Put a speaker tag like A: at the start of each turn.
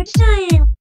A: hard time.